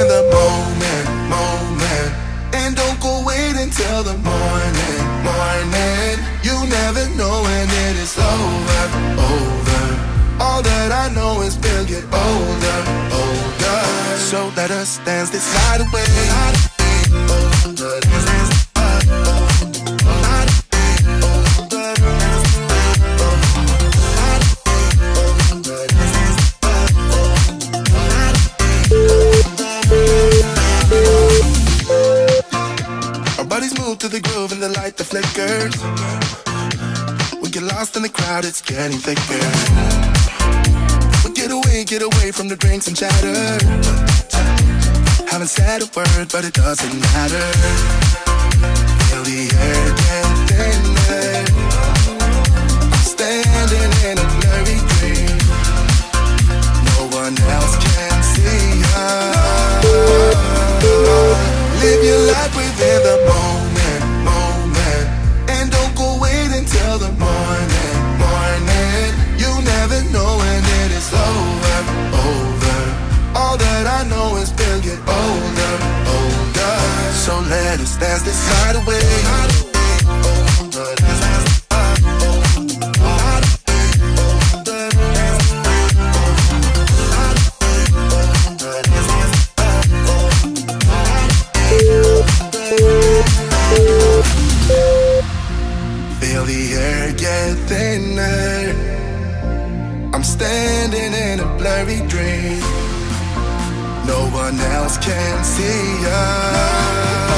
within the moment, moment. And don't go wait until the morning, morning. You never know when it is over, over. All that I know is we'll get older, older. So let us dance this night away. Older. to the groove and the light that flickers. We get lost in the crowd, it's getting thicker. We get away, get away from the drinks and chatter. Haven't said a word, but it doesn't matter. One else can see us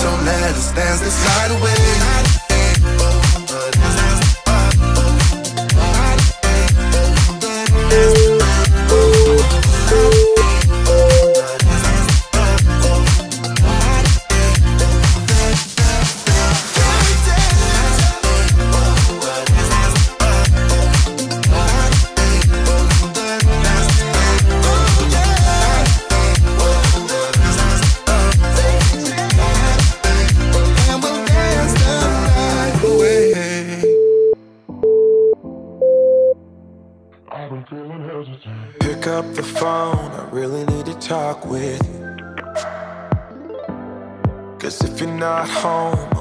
So let us dance this night away.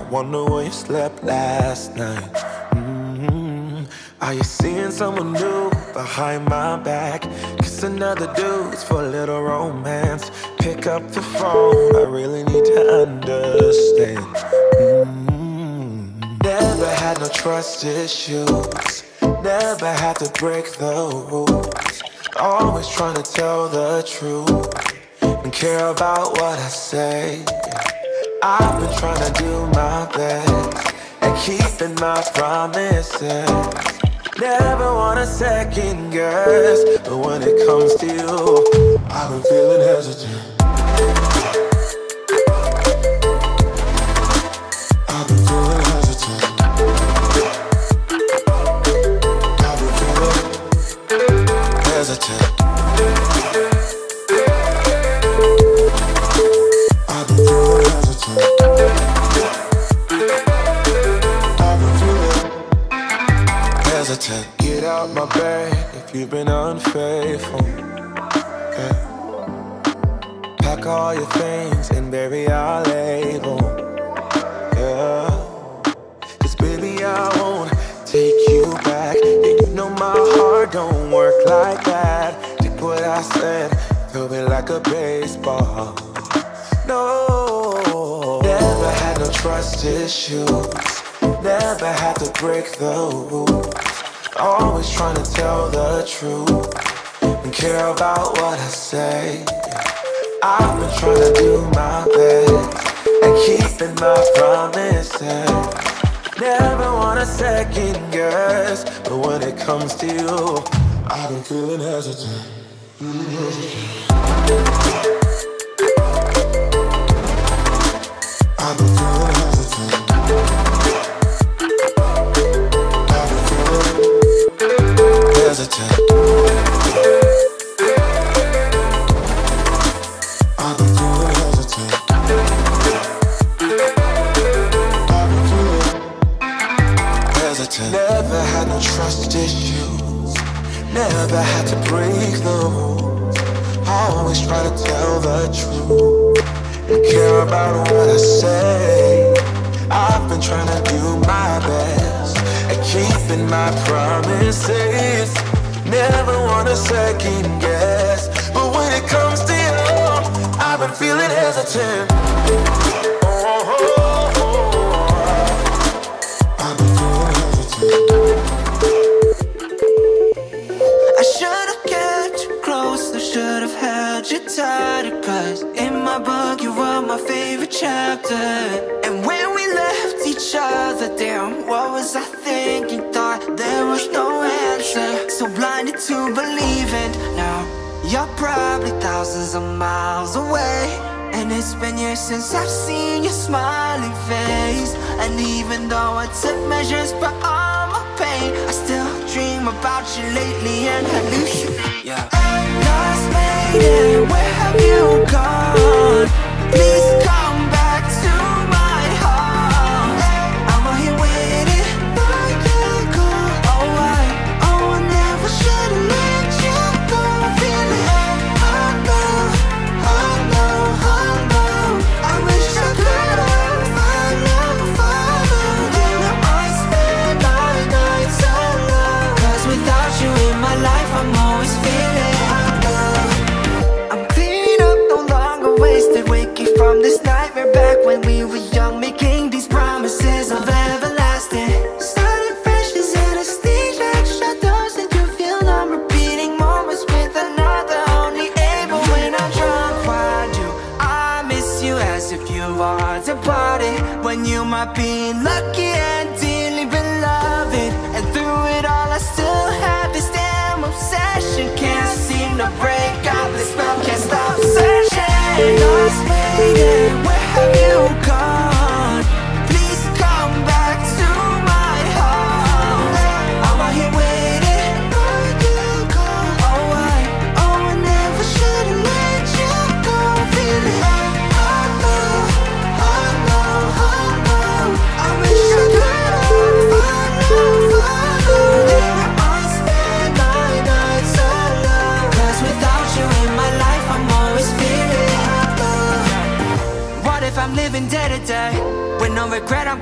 Wonder where you slept last night. Mm-hmm. Are you seeing someone new behind my back? Kiss another dude's for a little romance. Pick up the phone, I really need to understand. Mm-hmm. Never had no trust issues. Never had to break the rules. Always trying to tell the truth and care about what I say. I've been trying to do my best and keeping my promises. Never want a second guess, but when it comes to you, I've been feeling hesitant. You've been unfaithful. Yeah. Pack all your things and bury our label. Yeah. Cause baby, I won't take you back. Yeah, you know my heart don't work like that. Take what I said, throw it like a baseball. No, never had no trust issues. Never had to break the rules. Always trying to tell the truth and care about what I say. I've been trying to do my best and keeping my promises. Never want a second guess, but when it comes to you, I've been feeling hesitant. Feeling hesitant. Never had to break the rules. Always try to tell the truth and care about what I say. I've been trying to do my best at keeping my promises. Never want to second guess, but when it comes to you, I've been feeling hesitant. Tighter Cause in my book you were my favorite chapter. And when we left each other Damn, what was I thinking? Thought there was no answer. So blinded to believing. Now, you're probably thousands of miles away. And it's been years since I've seen your smiling face. And even though I took measures for all my pain I still dream about you lately and hallucinate. Yeah. Lady, where have you gone? Please be lucky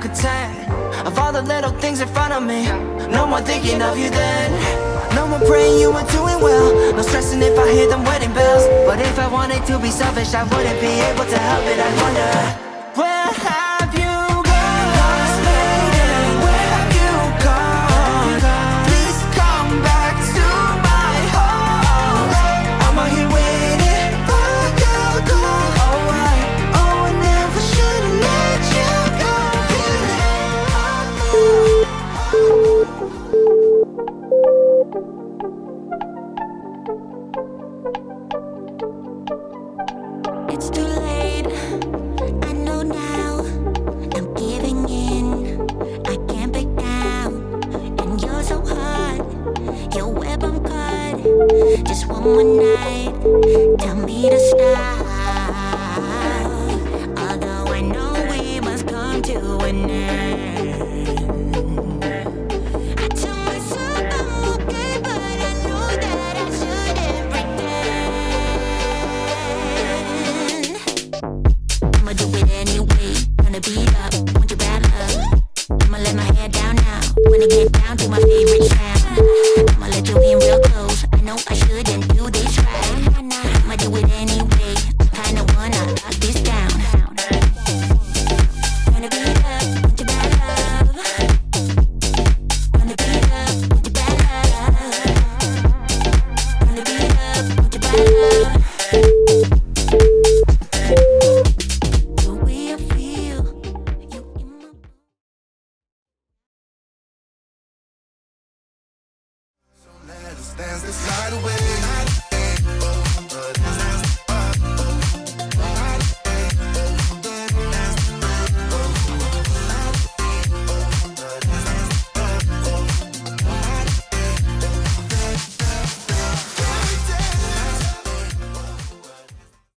Of all the little things in front of me. No more thinking of you then. No more praying you were doing well. No stressing if I hear them wedding bells. But if I wanted to be selfish I wouldn't be able to help it. I wonder Where